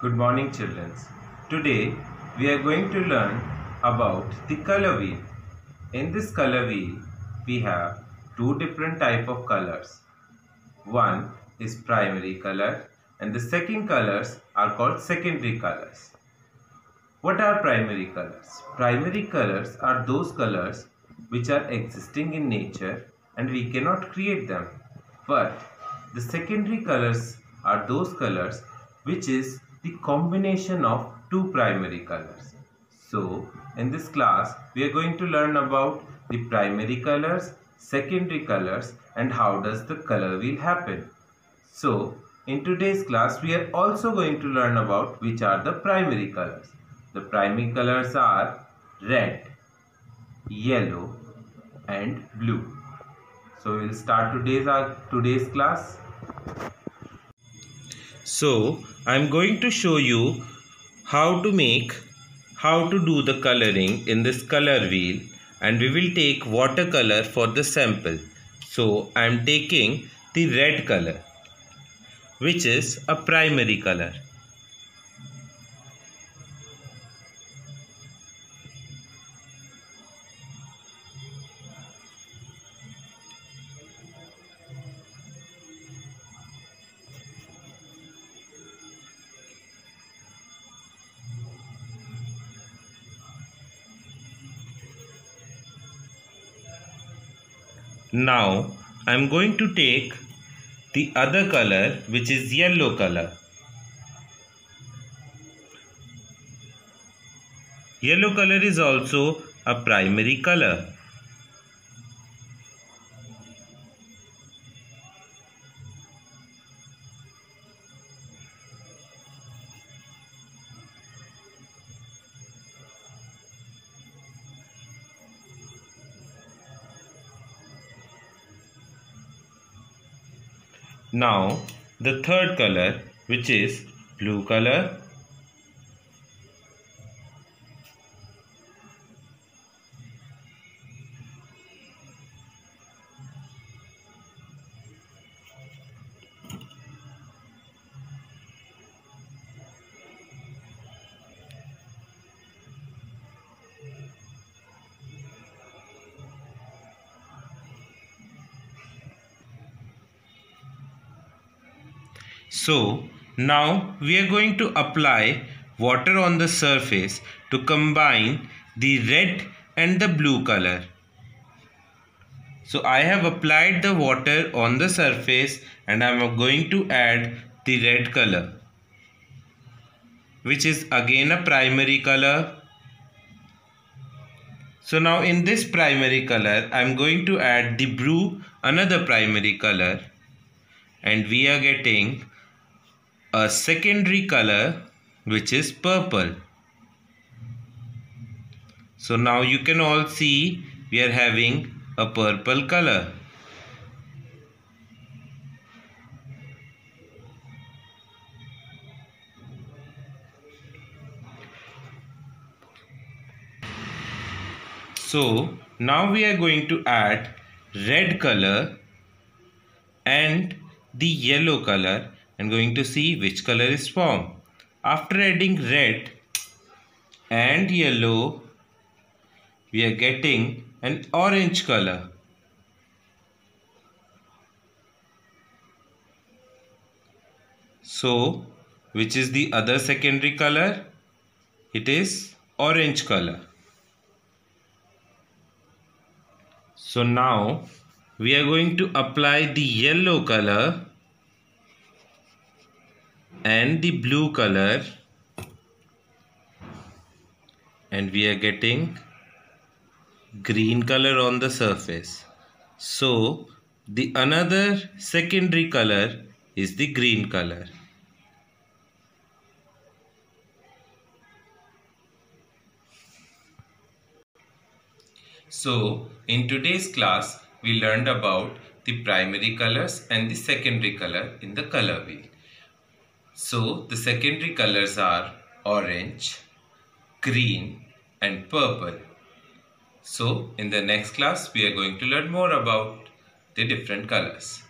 Good morning children. Today we are going to learn about the color wheel. In this color wheel we have two different type of colors. One is primary color and the second colors are called secondary colors. What are primary colors? Primary colors are those colors which are existing in nature and we cannot create them. But the secondary colors are those colors which is the combination of two primary colors. So in this class we are going to learn about the primary colors, secondary colors and how does the color wheel happen. So in today's class we are also going to learn about which are the primary colors. The primary colors are red, yellow and blue. So we'll start today's today's class. So I'm going to show you how to make how to do the coloring in this color wheel and we will take watercolor for the sample. So I'm taking the red color which is a primary color. Now I am going to take the other color which is yellow color. Yellow color is also a primary color. Now the third color which is blue color. So now we are going to apply water on the surface to combine the red and the blue color. So I have applied the water on the surface and I am going to add the red color which is again a primary color. So now in this primary color I am going to add the blue another primary color and we are getting a secondary color which is purple. So now you can all see we are having a purple color. So now we are going to add red color and the yellow color and going to see which color is formed. After adding red and yellow, we are getting an orange color. So, which is the other secondary color? It is orange color. So now we are going to apply the yellow color and the blue color. And we are getting green color on the surface. So the another secondary color is the green color. So in today's class we learned about the primary colors and the secondary color in the color wheel so the secondary colors are orange, green and purple. So in the next class we are going to learn more about the different colors.